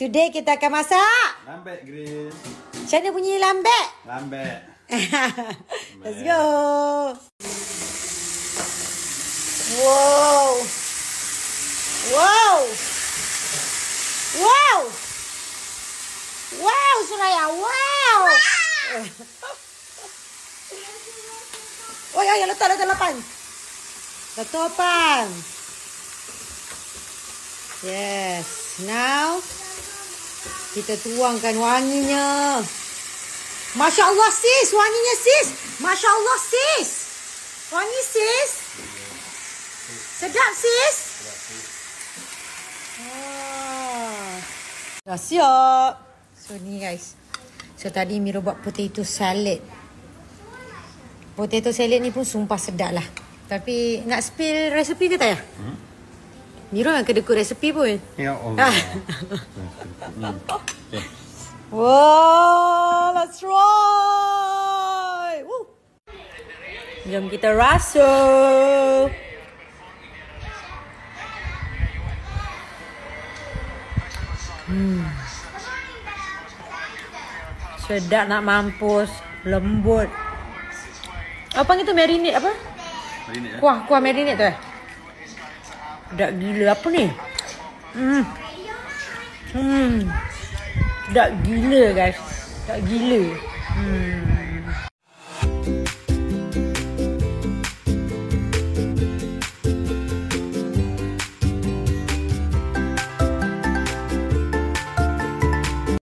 Today kita akan masak. Lambek Grace. Macam mana bunyi lambek? Lambek. Let's go. Wow. Wow. Wow. Wow, Suraya. Wow. Oh, ya, letak, letak, letak. Letak, Yes. Now, kita tuangkan wanginya. Masya Allah sis, wanginya sis. Masya Allah sis. Wangi sis. Sedap sis. Ah. Dah siap. So ni guys. So tadi Miro buat potato salad. Potato salad ni pun sumpah sedap lah. Tapi nak spill resepi ke tak ya? Hmm? Miro yang kedekut resepi pun. Ya Allah. Ah. okay. Wow, let's try. Woo. Jom kita rasa. Hmm. Sedap nak mampus, lembut. Apa itu marinate apa? Marinate, kuah, kuah marinate tu eh? Sedap gila apa ni? Hmm. Hmm. Sedap gila guys. Sedap gila. Hmm.